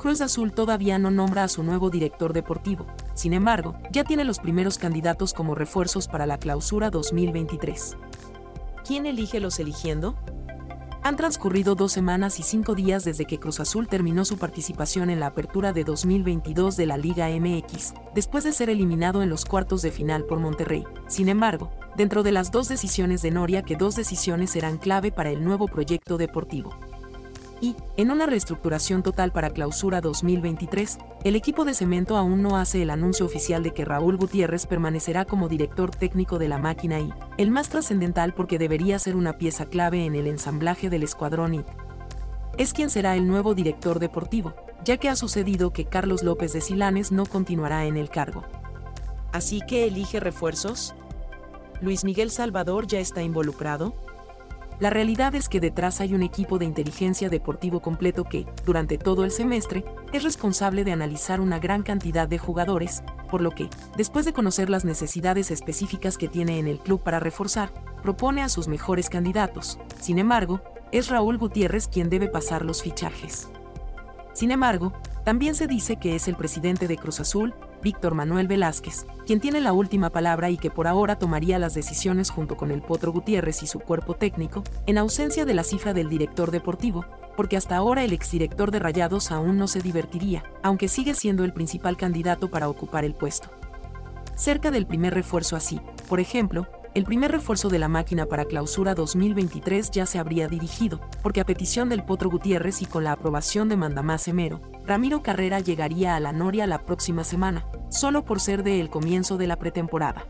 Cruz Azul todavía no nombra a su nuevo director deportivo, sin embargo, ya tiene los primeros candidatos como refuerzos para la clausura 2023. ¿Quién elige los eligiendo? Han transcurrido dos semanas y cinco días desde que Cruz Azul terminó su participación en la apertura de 2022 de la Liga MX, después de ser eliminado en los cuartos de final por Monterrey. Sin embargo, dentro de las dos decisiones de Noria que dos decisiones serán clave para el nuevo proyecto deportivo y, en una reestructuración total para clausura 2023, el equipo de cemento aún no hace el anuncio oficial de que Raúl Gutiérrez permanecerá como director técnico de la máquina y, el más trascendental porque debería ser una pieza clave en el ensamblaje del escuadrón y es quien será el nuevo director deportivo, ya que ha sucedido que Carlos López de Silanes no continuará en el cargo. Así que elige refuerzos. Luis Miguel Salvador ya está involucrado. La realidad es que detrás hay un equipo de inteligencia deportivo completo que, durante todo el semestre, es responsable de analizar una gran cantidad de jugadores, por lo que, después de conocer las necesidades específicas que tiene en el club para reforzar, propone a sus mejores candidatos. Sin embargo, es Raúl Gutiérrez quien debe pasar los fichajes. Sin embargo, también se dice que es el presidente de Cruz Azul, Víctor Manuel Velázquez, quien tiene la última palabra y que por ahora tomaría las decisiones junto con el Potro Gutiérrez y su cuerpo técnico, en ausencia de la cifra del director deportivo, porque hasta ahora el exdirector de Rayados aún no se divertiría, aunque sigue siendo el principal candidato para ocupar el puesto. Cerca del primer refuerzo así, por ejemplo, el primer refuerzo de la máquina para clausura 2023 ya se habría dirigido, porque a petición del Potro Gutiérrez y con la aprobación de Mandamás Emero, Ramiro Carrera llegaría a la Noria la próxima semana, solo por ser de el comienzo de la pretemporada.